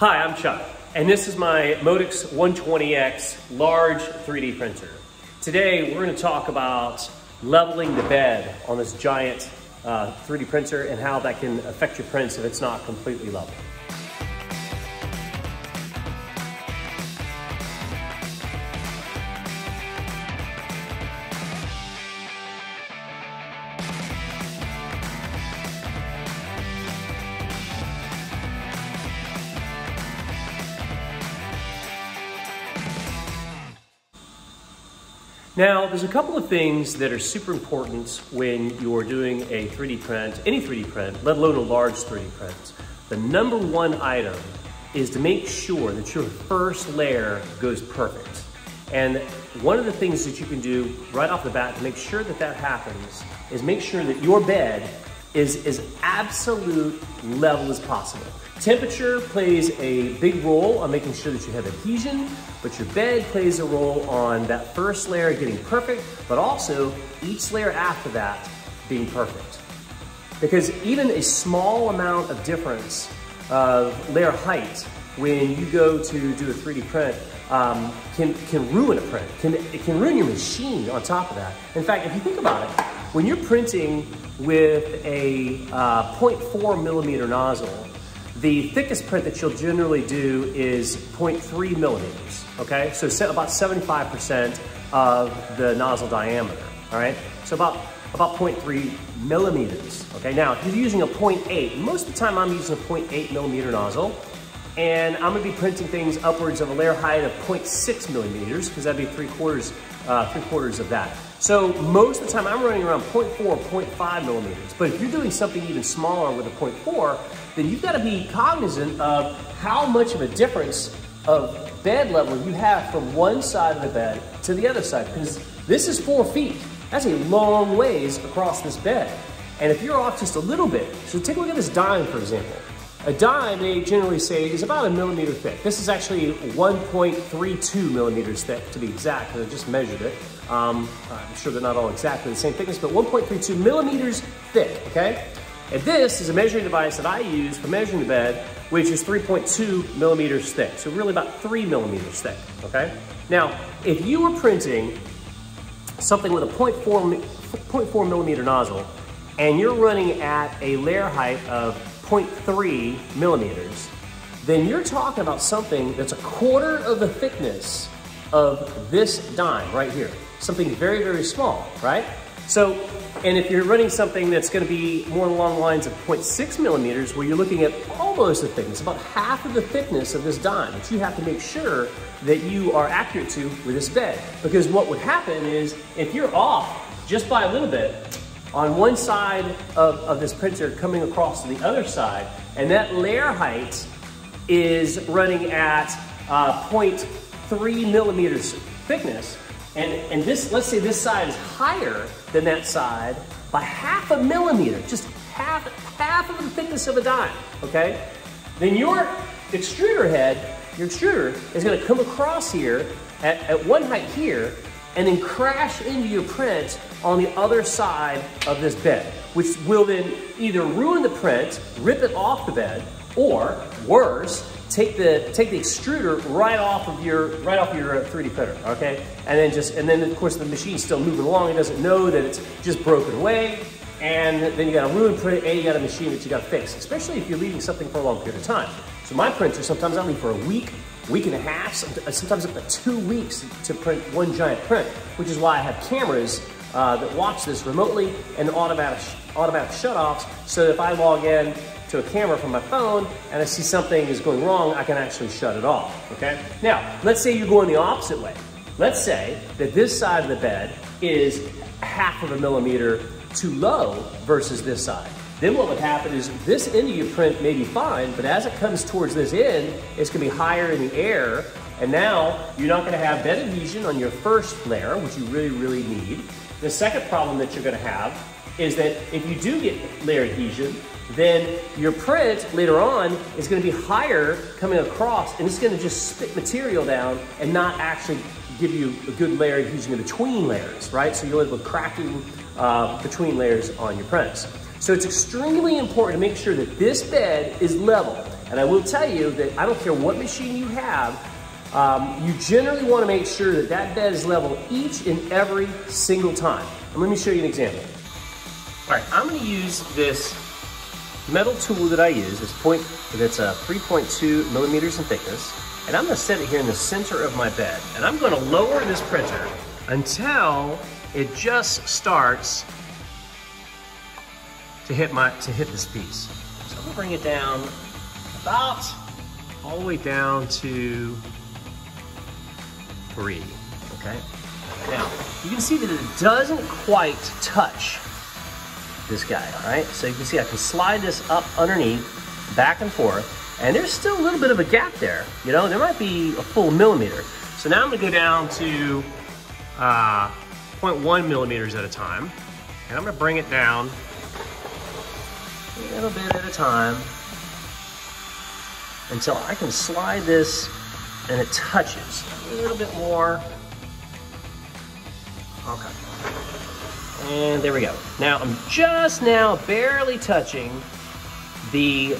Hi, I'm Chuck, and this is my Modix 120X large 3D printer. Today, we're gonna talk about leveling the bed on this giant uh, 3D printer and how that can affect your prints if it's not completely level. Now, there's a couple of things that are super important when you're doing a 3D print, any 3D print, let alone a large 3D print. The number one item is to make sure that your first layer goes perfect. And one of the things that you can do right off the bat to make sure that that happens is make sure that your bed is as absolute level as possible. Temperature plays a big role on making sure that you have adhesion, but your bed plays a role on that first layer getting perfect, but also each layer after that being perfect. Because even a small amount of difference of layer height when you go to do a 3D print um, can, can ruin a print. Can, it can ruin your machine on top of that. In fact, if you think about it, when you're printing with a uh, 0.4 millimeter nozzle, the thickest print that you'll generally do is 0.3 millimeters, okay? So about 75% of the nozzle diameter, all right? So about, about 0.3 millimeters, okay? Now, if you're using a 0.8, most of the time I'm using a 0.8 millimeter nozzle, and I'm gonna be printing things upwards of a layer height of 0.6 millimeters, because that'd be three quarters, uh, three quarters of that. So most of the time I'm running around 0.4, 0.5 millimeters. But if you're doing something even smaller with a 0.4, then you've got to be cognizant of how much of a difference of bed level you have from one side of the bed to the other side. Because this is four feet. That's a long ways across this bed. And if you're off just a little bit, so take a look at this dime, for example. A dime, they generally say, is about a millimeter thick. This is actually 1.32 millimeters thick, to be exact, because I just measured it. Um, I'm sure they're not all exactly the same thickness, but 1.32 millimeters thick, okay? And this is a measuring device that I use for measuring the bed, which is 3.2 millimeters thick. So really about three millimeters thick, okay? Now, if you were printing something with a 0.4, 0.4 millimeter nozzle, and you're running at a layer height of 0.3 millimeters, then you're talking about something that's a quarter of the thickness of this dime right here. Something very, very small, right? So, and if you're running something that's gonna be more along the lines of 0.6 millimeters, where you're looking at almost the thickness, about half of the thickness of this dime, which you have to make sure that you are accurate to with this bed. Because what would happen is, if you're off just by a little bit, on one side of, of this printer coming across to the other side, and that layer height is running at uh, 0.3 millimeters thickness, and, and this, let's say this side is higher than that side by half a millimeter, just half, half of the thickness of a dime, okay? Then your extruder head, your extruder is gonna come across here at, at one height here, and then crash into your print on the other side of this bed, which will then either ruin the print, rip it off the bed, or worse, take the take the extruder right off of your right off your 3D uh, printer, okay? And then just and then of course the machine's still moving along. It doesn't know that it's just broken away, and then you got a ruined print and you got a machine that you got to fix, especially if you're leaving something for a long period of time. So my printer sometimes I leave for a week, week and a half, sometimes up to two weeks to print one giant print, which is why I have cameras uh, that watch this remotely and automatic, automatic shutoffs so if I log in to a camera from my phone and I see something is going wrong, I can actually shut it off, okay? Now, let's say you're going the opposite way. Let's say that this side of the bed is half of a millimeter too low versus this side. Then what would happen is this end of your print may be fine, but as it comes towards this end, it's gonna be higher in the air, and now you're not gonna have bed adhesion on your first layer, which you really, really need. The second problem that you're gonna have is that if you do get layer adhesion, then your print later on is gonna be higher coming across, and it's gonna just spit material down and not actually give you a good layer adhesion in between layers, right? So you'll end up cracking uh, between layers on your prints. So it's extremely important to make sure that this bed is level. And I will tell you that I don't care what machine you have, um, you generally want to make sure that that bed is level each and every single time. And let me show you an example. All right, I'm going to use this metal tool that I use, this point that's a 3.2 millimeters in thickness, and I'm to set it here in the center of my bed. And I'm going to lower this printer until it just starts to hit my to hit this piece. So I'm gonna bring it down about all the way down to three, okay? Now, you can see that it doesn't quite touch this guy, all right? So you can see I can slide this up underneath, back and forth, and there's still a little bit of a gap there. You know, there might be a full millimeter. So now I'm gonna go down to uh, 0.1 millimeters at a time, and I'm gonna bring it down a little bit at a time until I can slide this and it touches a little bit more. Okay. And there we go. Now I'm just now barely touching the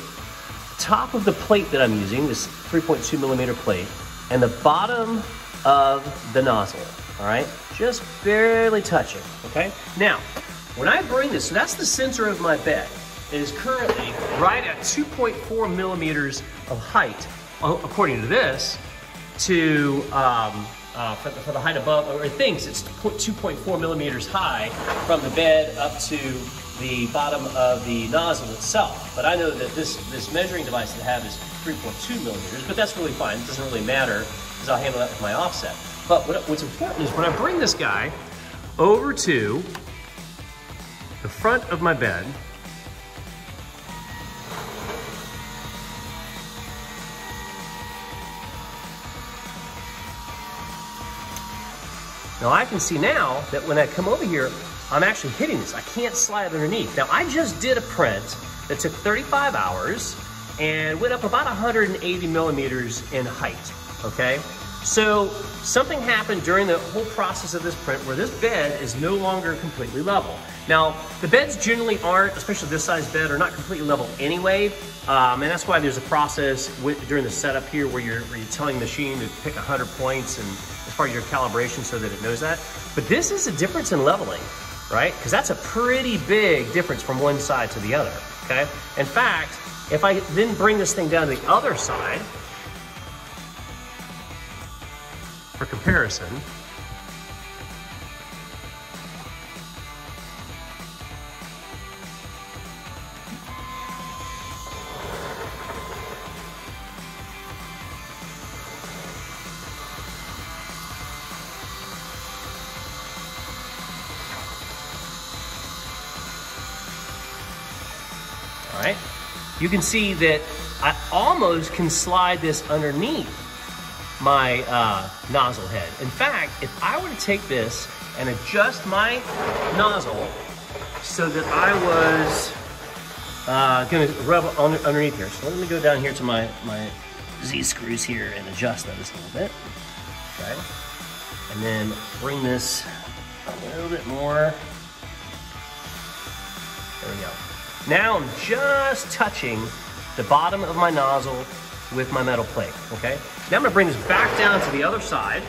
top of the plate that I'm using, this 3.2 millimeter plate, and the bottom of the nozzle, all right? Just barely touching, okay? Now, when I bring this, so that's the center of my bed. It is currently right at 2.4 millimeters of height, according to this, to um, uh, for, the, for, the, height above, or it thinks it's 2.4 millimeters high from the bed up to the bottom of the nozzle itself. But I know that this, this measuring device that I have is 3.2 millimeters, but that's really fine. It doesn't really matter because I'll handle that with my offset. But what, what's important is when I bring this guy over to the front of my bed, Now I can see now that when I come over here, I'm actually hitting this. I can't slide underneath. Now I just did a print that took 35 hours and went up about 180 millimeters in height, okay? So something happened during the whole process of this print where this bed is no longer completely level. Now, the beds generally aren't, especially this size bed, are not completely level anyway. Um, and that's why there's a process with, during the setup here where you're, where you're telling the machine to pick 100 points and as part of your calibration so that it knows that. But this is a difference in leveling, right? Because that's a pretty big difference from one side to the other, okay? In fact, if I then bring this thing down to the other side, for comparison, You can see that I almost can slide this underneath my uh, nozzle head. In fact, if I were to take this and adjust my nozzle so that I was uh, gonna rub on, underneath here. So let me go down here to my, my Z screws here and adjust those a little bit. Okay. And then bring this a little bit more. Now I'm just touching the bottom of my nozzle with my metal plate, okay? Now I'm gonna bring this back down to the other side.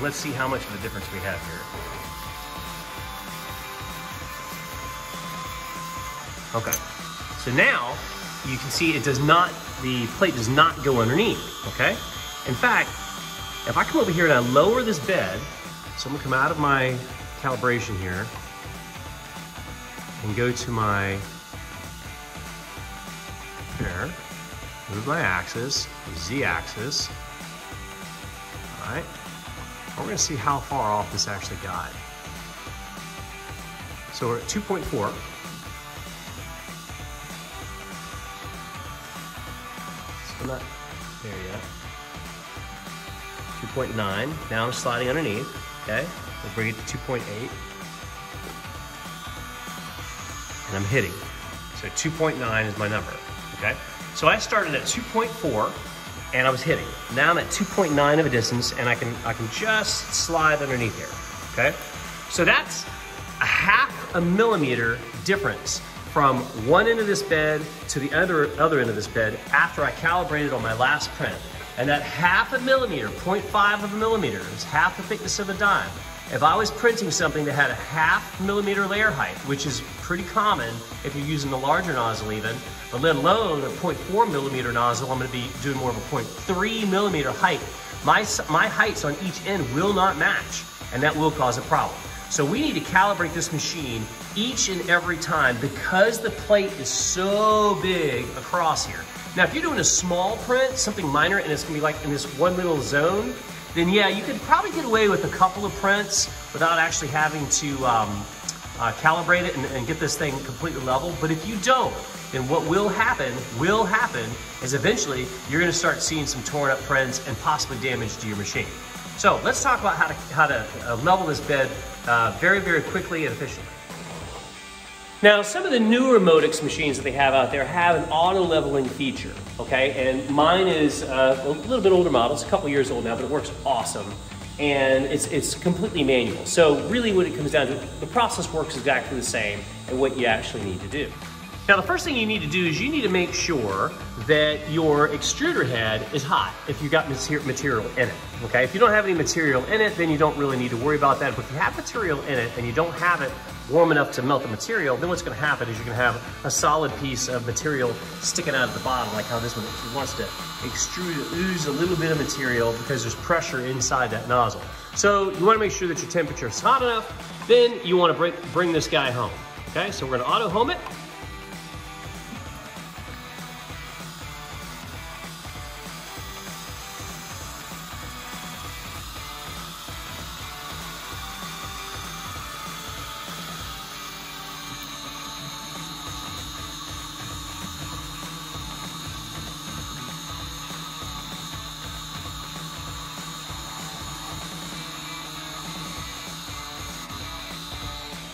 Let's see how much of a difference we have here. Okay. So now you can see it does not, the plate does not go underneath, okay? In fact, if I come over here and I lower this bed, so I'm gonna come out of my calibration here and go to my there, move my axis, Z axis. All right, we're gonna see how far off this actually got. So we're at 2.4. I'm not there yet. 2.9. Now I'm sliding underneath. Okay. We'll bring it to 2.8. And I'm hitting. So 2.9 is my number. okay? So I started at 2.4 and I was hitting. Now I'm at 2.9 of a distance and I can, I can just slide underneath here, okay? So that's a half a millimeter difference from one end of this bed to the other, other end of this bed after I calibrated on my last print. And that half a millimeter, 0.5 of a millimeter, is half the thickness of a dime. If I was printing something that had a half millimeter layer height, which is pretty common if you're using the larger nozzle even, but let alone a 0.4 millimeter nozzle, I'm gonna be doing more of a 0.3 millimeter height. My, my heights on each end will not match, and that will cause a problem. So we need to calibrate this machine each and every time because the plate is so big across here. Now, if you're doing a small print, something minor, and it's gonna be like in this one little zone, then yeah, you could probably get away with a couple of prints without actually having to um, uh, calibrate it and, and get this thing completely level. But if you don't, then what will happen, will happen, is eventually you're gonna start seeing some torn up prints and possibly damage to your machine. So let's talk about how to, how to uh, level this bed uh, very, very quickly and efficiently. Now, some of the newer Modix machines that they have out there have an auto leveling feature, okay? And mine is uh, a little bit older model, it's a couple years old now, but it works awesome. And it's, it's completely manual. So really what it comes down to, the process works exactly the same and what you actually need to do. Now the first thing you need to do is you need to make sure that your extruder head is hot if you've got material in it, okay? If you don't have any material in it, then you don't really need to worry about that. But if you have material in it and you don't have it warm enough to melt the material, then what's gonna happen is you're gonna have a solid piece of material sticking out of the bottom, like how this one wants to extrude, ooze a little bit of material because there's pressure inside that nozzle. So you wanna make sure that your temperature is hot enough, then you wanna bring, bring this guy home. Okay, so we're gonna auto home it.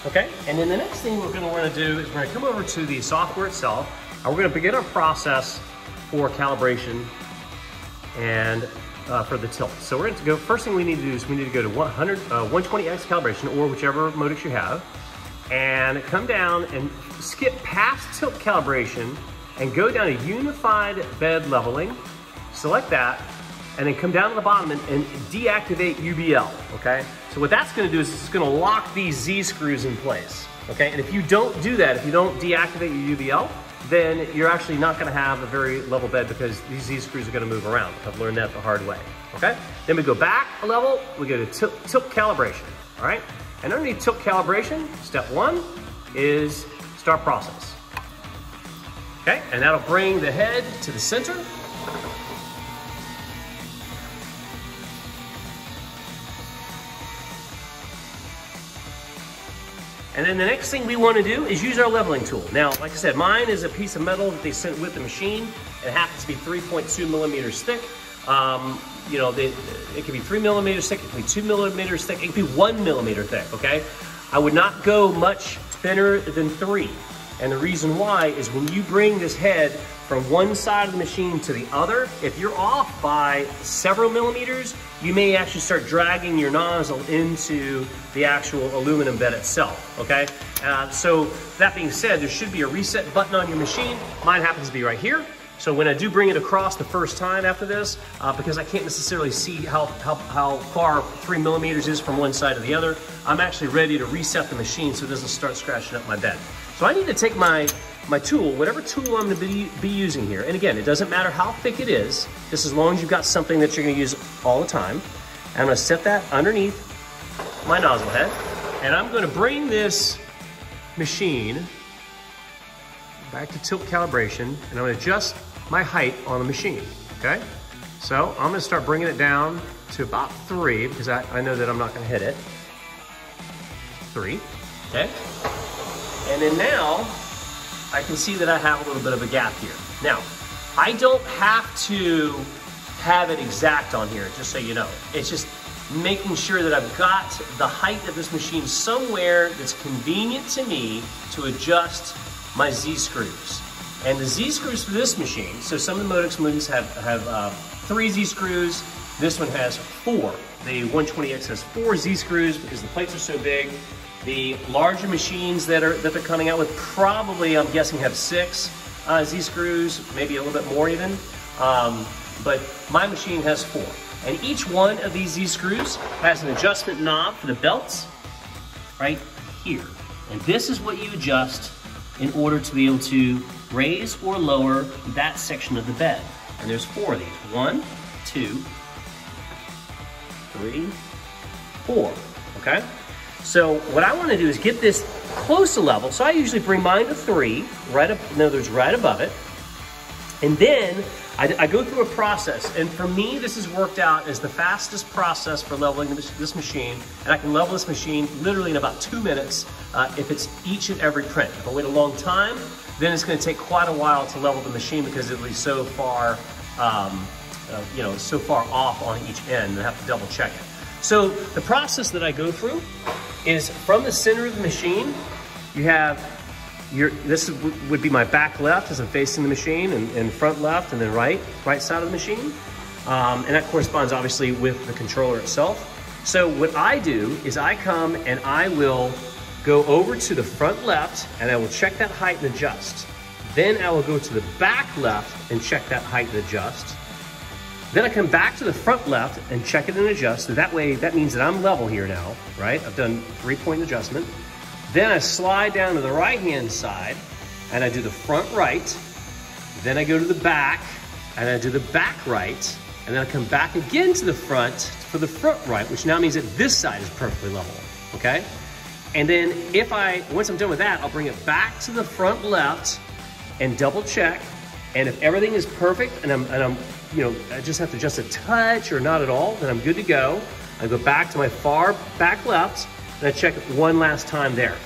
Okay, and then the next thing we're gonna wanna do is we're gonna come over to the software itself, and we're gonna begin our process for calibration and uh, for the tilt. So we're gonna go, first thing we need to do is we need to go to 100, uh, 120X calibration or whichever Modix you have, and come down and skip past tilt calibration and go down to unified bed leveling, select that, and then come down to the bottom and, and deactivate UBL, okay? So what that's gonna do is it's gonna lock these Z screws in place, okay? And if you don't do that, if you don't deactivate your UBL, then you're actually not gonna have a very level bed because these Z screws are gonna move around. I've learned that the hard way, okay? Then we go back a level, we go to tilt, tilt calibration, all right? And underneath tilt calibration, step one is start process. Okay, and that'll bring the head to the center And then the next thing we want to do is use our leveling tool. Now, like I said, mine is a piece of metal that they sent with the machine. It happens to be 3.2 millimeters thick. Um, you know, they, it could be three millimeters thick, it could be two millimeters thick, it could be one millimeter thick, okay? I would not go much thinner than three. And the reason why is when you bring this head from one side of the machine to the other, if you're off by several millimeters, you may actually start dragging your nozzle into the actual aluminum bed itself, okay? Uh, so that being said, there should be a reset button on your machine. Mine happens to be right here. So when I do bring it across the first time after this, uh, because I can't necessarily see how, how, how far three millimeters is from one side to the other, I'm actually ready to reset the machine so it doesn't start scratching up my bed. So I need to take my, my tool, whatever tool I'm gonna be, be using here, and again, it doesn't matter how thick it is, just as long as you've got something that you're gonna use all the time. I'm gonna set that underneath my nozzle head, and I'm gonna bring this machine back to tilt calibration, and I'm gonna adjust my height on the machine, okay? So I'm gonna start bringing it down to about three, because I, I know that I'm not gonna hit it. Three, okay? And then now, I can see that I have a little bit of a gap here. Now, I don't have to have it exact on here, just so you know. It's just making sure that I've got the height of this machine somewhere that's convenient to me to adjust my Z screws. And the Z-screws for this machine, so some of the Modix movies have, have uh, three Z-screws. This one has four. The 120X has four Z-screws because the plates are so big. The larger machines that are that they're coming out with probably, I'm guessing, have six uh, Z-screws, maybe a little bit more even. Um, but my machine has four. And each one of these Z-screws has an adjustment knob for the belts right here. And this is what you adjust in order to be able to raise or lower that section of the bed. And there's four of these. One, two, three, four, okay? So what I wanna do is get this close to level. So I usually bring mine to three, right up, in other words, right above it. And then I, I, go through a process, and for me, this has worked out as the fastest process for leveling this, this machine, and I can level this machine literally in about two minutes uh, if it's each and every print. If I wait a long time, then it's gonna take quite a while to level the machine because it'll be so far, um, uh, you know, so far off on each end, I have to double check it. So the process that I go through is from the center of the machine, you have your, this would be my back left as I'm facing the machine and, and front left and then right, right side of the machine. Um, and that corresponds obviously with the controller itself. So what I do is I come and I will go over to the front left and I will check that height and adjust. Then I will go to the back left and check that height and adjust. Then I come back to the front left and check it and adjust. So that way, that means that I'm level here now, right? I've done three point adjustment. Then I slide down to the right-hand side and I do the front right. Then I go to the back and I do the back right. And then I come back again to the front for the front right, which now means that this side is perfectly level, okay? And then if I, once I'm done with that, I'll bring it back to the front left and double check. And if everything is perfect and I'm, and I'm, you know, I just have to adjust a touch or not at all, then I'm good to go. I go back to my far back left and I check one last time there.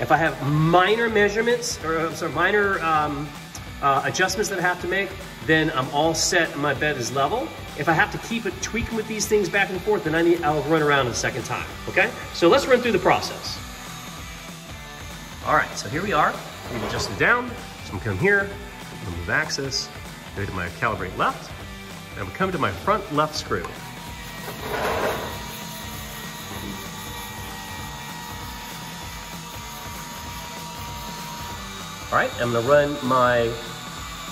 If I have minor measurements, or uh, sorry, minor um, uh, adjustments that I have to make, then I'm all set and my bed is level. If I have to keep it tweaking with these things back and forth, then I need, I'll run around a second time, okay? So let's run through the process. All right, so here we are. We've adjusted down. So I'm gonna come here, I'm move axis, go to my calibrate left, and I'm coming to my front left screw. All right, I'm gonna run my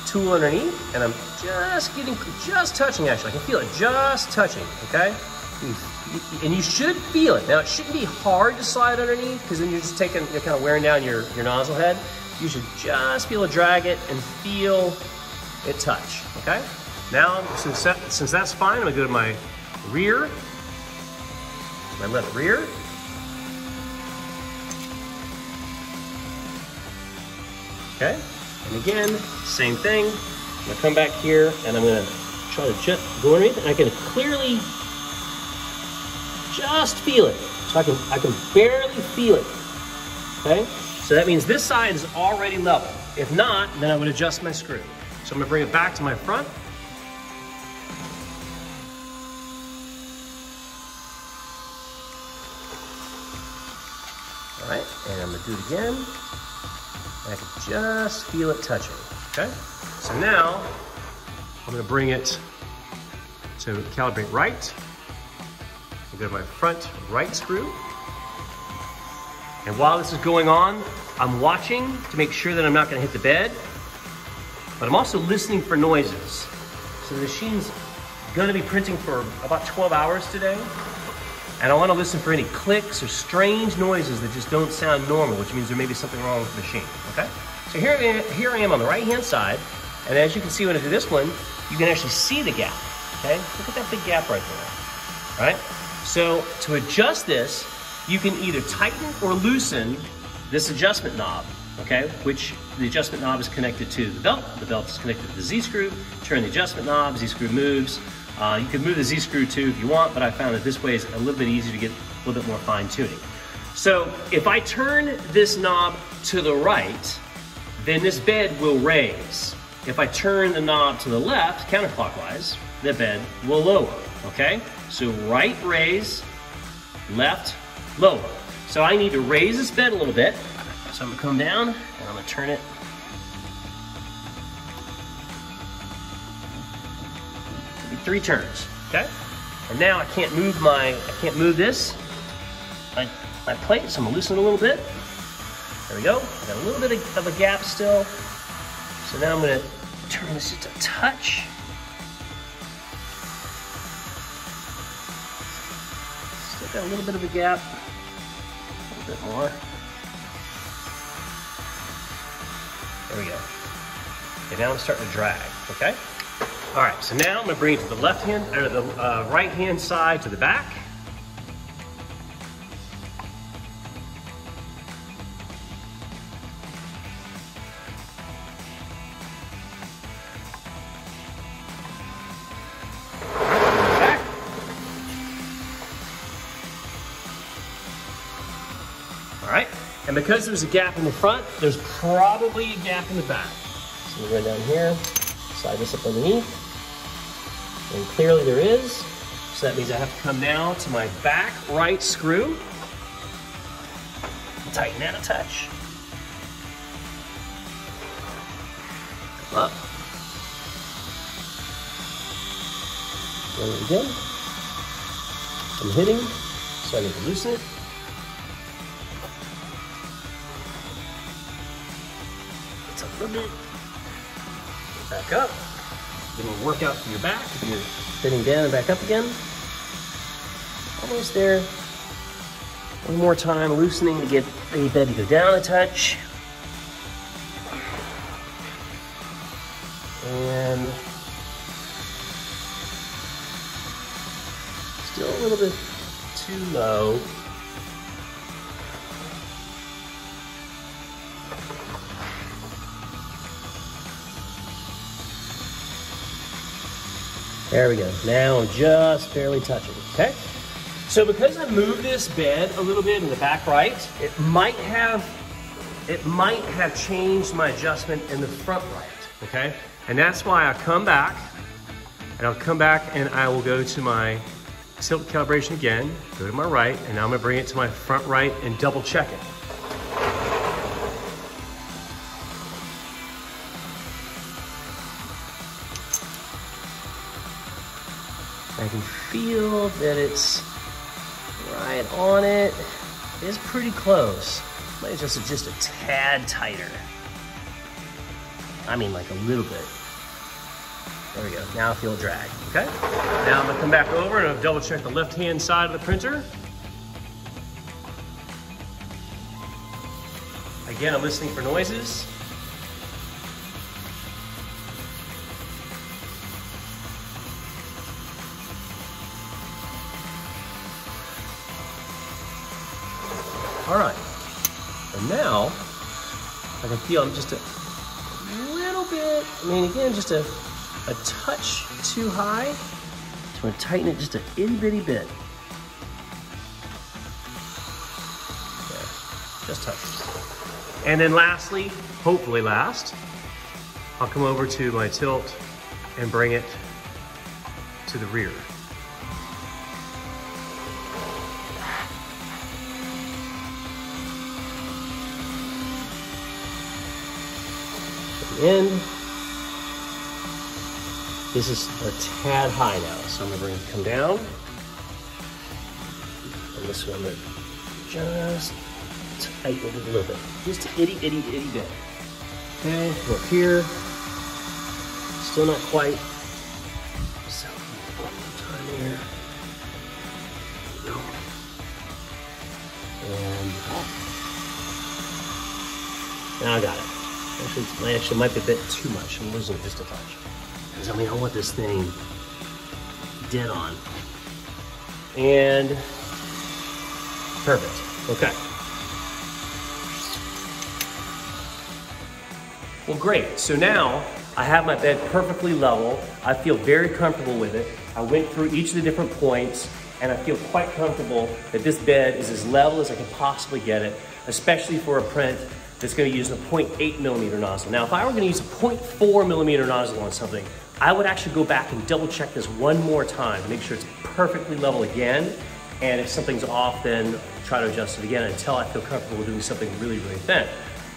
tool underneath and I'm just getting, just touching actually. I can feel it just touching, okay? And you should feel it. Now it shouldn't be hard to slide underneath because then you're just taking, you're kind of wearing down your, your nozzle head. You should just be able to drag it and feel it touch, okay? Now, since, that, since that's fine, I'm gonna go to my rear, my left rear, okay? And again, same thing. I'm gonna come back here and I'm gonna try to just go underneath and I can clearly just feel it. So I can, I can barely feel it, okay? So that means this side is already level. If not, then I would adjust my screw. So I'm gonna bring it back to my front. And I'm gonna do it again. I can just feel it touching, okay? So now, I'm gonna bring it to calibrate right. I go to my front right screw. And while this is going on, I'm watching to make sure that I'm not gonna hit the bed, but I'm also listening for noises. So the machine's gonna be printing for about 12 hours today. And I want to listen for any clicks or strange noises that just don't sound normal, which means there may be something wrong with the machine, okay? So here, here I am on the right-hand side, and as you can see when I do this one, you can actually see the gap, okay? Look at that big gap right there, all right? So to adjust this, you can either tighten or loosen this adjustment knob, okay? Which the adjustment knob is connected to the belt, the belt is connected to the Z-screw, turn the adjustment knob, Z-screw moves, uh, you can move the Z-screw too if you want, but I found that this way is a little bit easier to get a little bit more fine tuning. So if I turn this knob to the right, then this bed will raise. If I turn the knob to the left, counterclockwise, the bed will lower, okay? So right raise, left lower. So I need to raise this bed a little bit. So I'm gonna come down and I'm gonna turn it Maybe three turns, okay? And now I can't move my, I can't move this, my, my plate, so I'm gonna loosen it a little bit. There we go. I got a little bit of, of a gap still. So now I'm gonna turn this just a touch. Still got a little bit of a gap. A little bit more. There we go. Okay, now I'm starting to drag, okay? All right, so now I'm gonna bring it to the left hand, or the uh, right hand side to the back. All right, and because there's a gap in the front, there's probably a gap in the back. So we go down here, slide this up underneath, and clearly there is. So that means I have to come now to my back right screw, tighten that a touch. Come up. There we go. I'm hitting, so I need to loosen it. It's a little bit. Back up. Give a workout for your back if you're sitting down and back up again. Almost there. One more time, loosening to get the bed to go down a touch. And still a little bit too low. There we go. Now I'm just barely touching, okay? So because I moved this bed a little bit in the back right, it might have it might have changed my adjustment in the front right, okay? And that's why I come back and I'll come back and I will go to my tilt calibration again, go to my right, and now I'm gonna bring it to my front right and double check it. I can feel that it's right on it. It's pretty close. Might just just a tad tighter. I mean like a little bit. There we go. Now I feel drag, okay? Now I'm gonna come back over and I'll double check the left-hand side of the printer. Again, I'm listening for noises. Feel I'm um, just a little bit, I mean, again, just a, a touch too high. I'm gonna tighten it just a itty bitty bit. There, just touch. And then lastly, hopefully last, I'll come over to my tilt and bring it to the rear. End. This is a tad high now, so I'm gonna bring it come down. And this one just tighten it a little bit. Just itty, itty, itty bit. Okay, up here. Still not quite. So, one more time here. And oh. now I got it. Actually, it actually might be a bit too much. I'm losing just a touch. Because I mean, I want this thing dead on. And perfect. Okay. Well, great. So now I have my bed perfectly level. I feel very comfortable with it. I went through each of the different points and I feel quite comfortable that this bed is as level as I can possibly get it, especially for a print that's gonna use a 0.8 millimeter nozzle. Now, if I were gonna use a 0.4 millimeter nozzle on something, I would actually go back and double check this one more time to make sure it's perfectly level again. And if something's off, then try to adjust it again until I feel comfortable doing something really, really thin.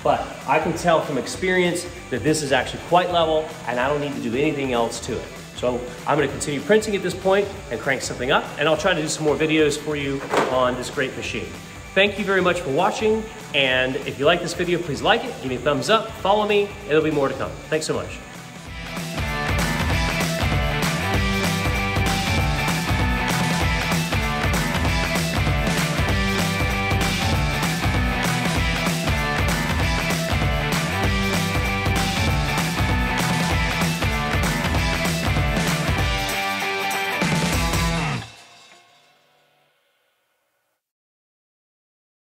But I can tell from experience that this is actually quite level and I don't need to do anything else to it. So I'm gonna continue printing at this point and crank something up, and I'll try to do some more videos for you on this great machine. Thank you very much for watching, and if you like this video, please like it, give me a thumbs up, follow me, and there'll be more to come. Thanks so much.